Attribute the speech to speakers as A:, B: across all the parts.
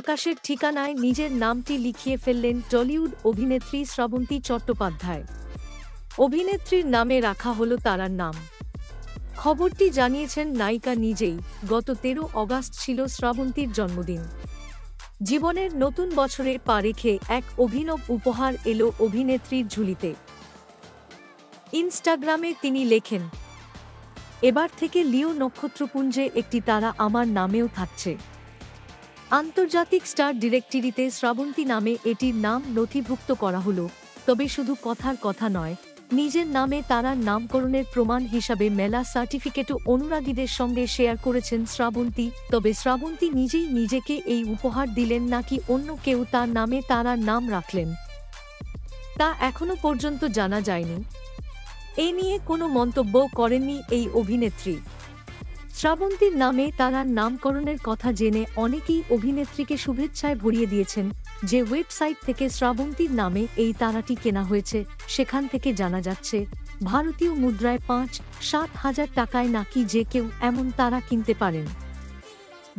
A: আকাশের ঠিকানায় নিজের নামটি লিখিয়ে ফেললেন টলিউড অভিনেত্রী শ্রাবন্তী চট্টোপাধ্যায়। অভিনেত্রীর নামে রাখা হলো তারার নাম। খবরটি জানিয়েছেন নায়িকা নিজেই। গত তেরো অগাস্ট ছিল শ্রাবন্তীর জন্মদিন। জীবনের নতুন বছরে পা রেখে এক অভিনব উপহার এলো অভিনেত্রীর ঝুলিতে। ইনস্টাগ্রামে তিনি লেখেন, এবার থেকে লিও নক্ষত্রপুঞ্জে একটি তারা আমার নামেও থাকছে। আন্তর্জাতিক স্টার ডিরেক্টরিতে শ্রাবন্তী নামে এটির নাম নথিভুক্ত করা হলো, তবে শুধু কথার কথা নয়, নিজের নামে তারার নামকরণের প্রমাণ হিসাবে মেলা সার্টিফিকেটও অনুরাগীদের সঙ্গে শেয়ার করেছেন শ্রাবন্তী, তবে শ্রাবন্তী নিজেই নিজেকে এই উপহার দিলেন নাকি অন্য কেউ তার নামে তারার নাম রাখলেন? তা এখনও পর্যন্ত জানা যায়নি। এ নিয়ে কোনো মন্তব্য করেননি এই অভিনেত্রী। শ্রাবন্তীর নামে তারার নামকরণের কথা জেনে অনেকেই অভিনেত্রীকে শুভেচ্ছায় ভরিয়ে দিয়েছেন, যে ওয়েবসাইট থেকে শ্রাবন্তীর নামে এই তারাটি কেনা হয়েছে, সেখান থেকে জানা যাচ্ছে, ভারতীয় মুদ্রায় পাঁচ, সাত হাজার টাকায় নাকি যে কেউ এমন তারা কিনতে পারেন।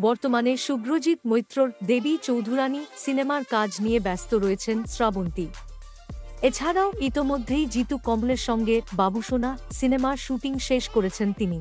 A: বর্তমানে শুভ্রজিৎ মৈত্রর দেবী চৌধুরানী সিনেমার কাজ নিয়ে ব্যস্ত রয়েছেন শ্রাবন্তী। এছাড়াও ইতোমধ্যেই জিতু কমলের সঙ্গে বাবুসোনা সিনেমার শুটিং শেষ করেছেন তিনি।